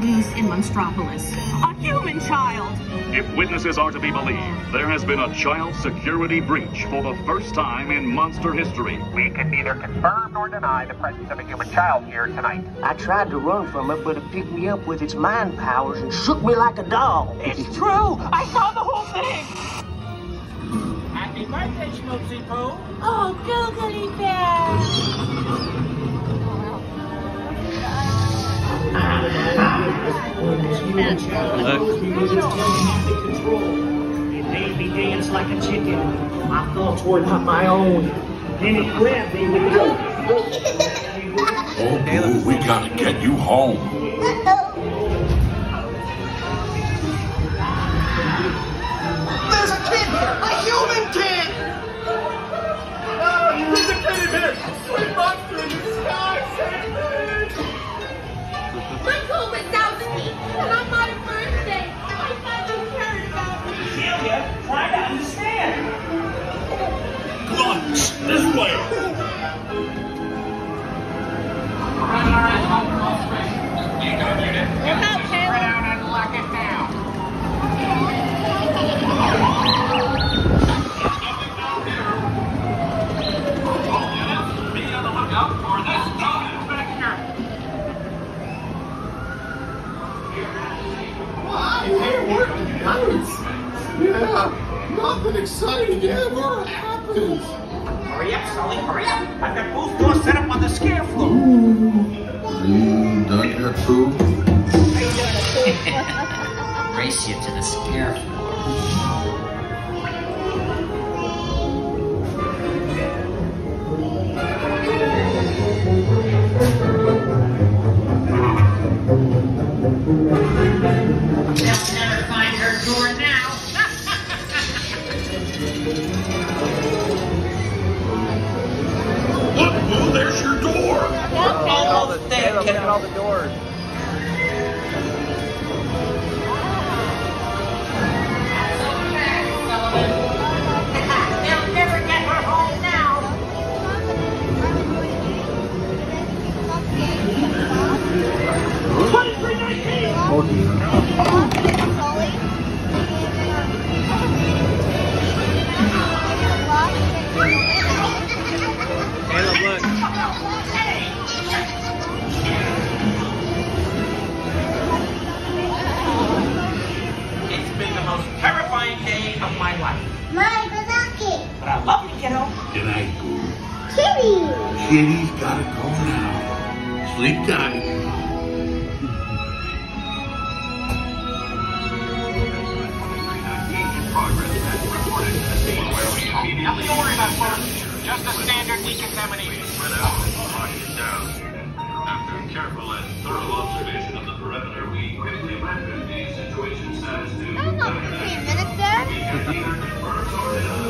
loose in Monstropolis. A human child! If witnesses are to be believed, there has been a child security breach for the first time in monster history. We can neither confirm nor deny the presence of a human child here tonight. I tried to run from it, but it picked me up with its mind powers and shook me like a doll. It's true! I saw the whole thing! Happy birthday, Schmoopsy Poo! Oh, Googly Bear! It made me dance like a chicken. My thoughts were not my own. Then it grabbed me with the... Oh, we gotta get you home. me. Celia, try to understand. Come on, this way. Look out, Caleb. down and lock it down. Nice! Yeah, nothing exciting ever happens! Hurry up, Sully, hurry up. I've got both doors set up on the scare floor. Mm, done yet, boo? Race you to the scare floor. all the doors. They'll never kiddo. Good night, boo. Kitty. Kitty's gotta go now. Sleep tight. Nothing to worry about, folks. Just a standard decontamination. After careful and thorough observation of the perimeter, we quickly rendered the situation status to Hang on a few minutes, Dad.